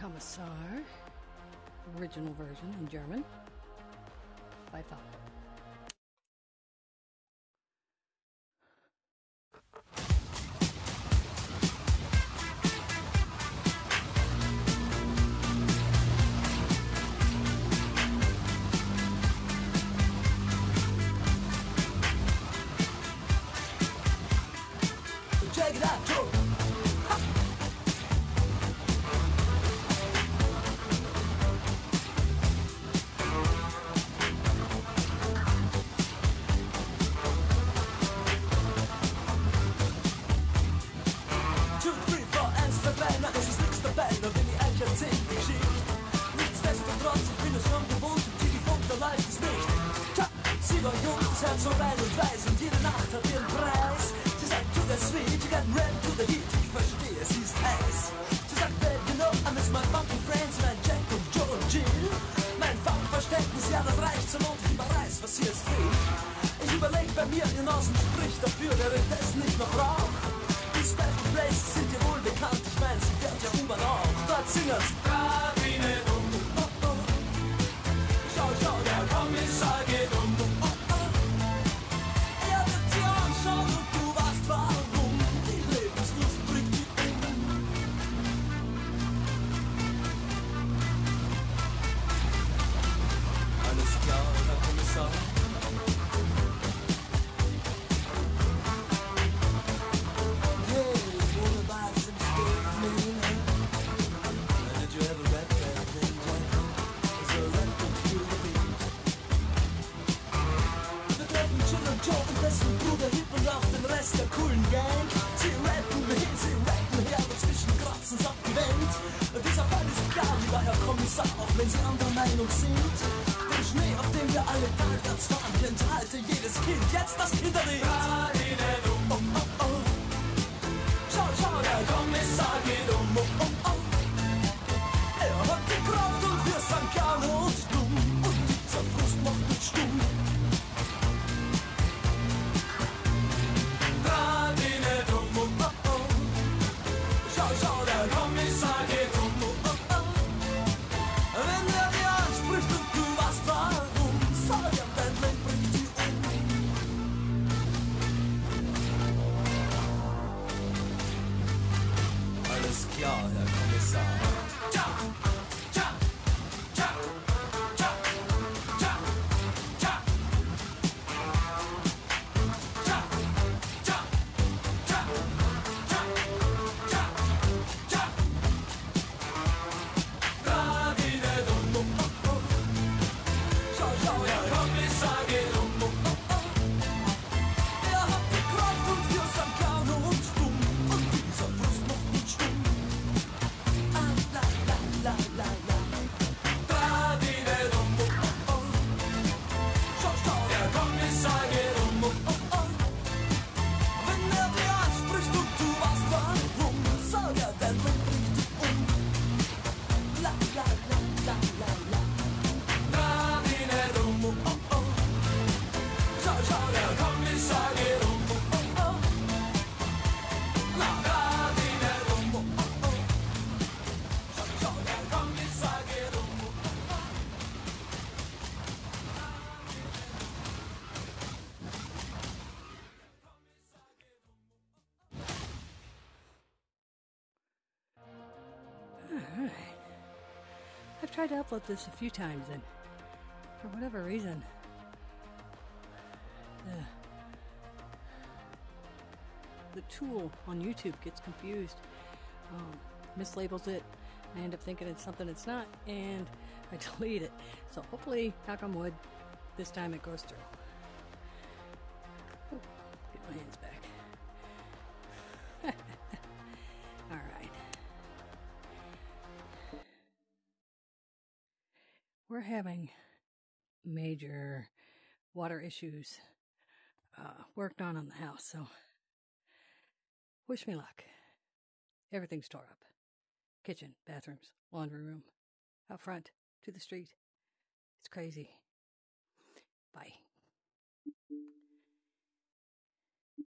Kommissar, original version in German. By Falco. Check it out, ich erzähl die Geschichte. Nichtsdestotrotz, ich bin es schon gewohnt, im TV-Funk, da läuft es nicht. Tja, sie war jung, das Herz so rein und weiß und jede Nacht hat ihren Preis. Sie sagt, to the sweet, you got red to the heat, ich verstehe, sie ist heiß. Sie sagt, babe, you know, I miss my funky friends, mein Jack und Joe und Jill. Mein Funkverständnis, ja, das reicht zum und ich überreiß, was sie jetzt will. Ich überleg bei mir, ihr Nasen spricht dafür, währenddessen ich noch rauch. Dort wenn Sie anderer Meinung sind. Den Schnee, auf dem wir alle talwärts fahren, kennt halte jedes Kind jetzt das Kinderlied. Klar, Herr er Kommissar. Kommissar Alright. I've tried to upload this a few times and for whatever reason the the tool on YouTube gets confused. Um, mislabels it. I end up thinking it's something it's not, and I delete it. So hopefully, knock on wood, this time it goes through. Ooh, get my hands back. All right. Having major water issues uh, worked on in the house, so wish me luck. Everything's tore up kitchen, bathrooms, laundry room, out front, to the street. It's crazy. Bye.